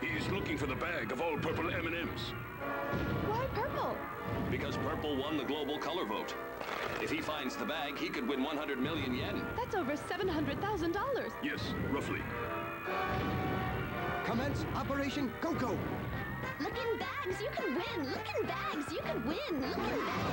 He's looking for the bag of all purple M&Ms. Why purple? Because purple won the global color vote. If he finds the bag, he could win 100 million yen. That's over $700,000. Yes, roughly. Commence Operation Go-Go. Look in bags, you can win. Look in bags, you can win. Look in bags.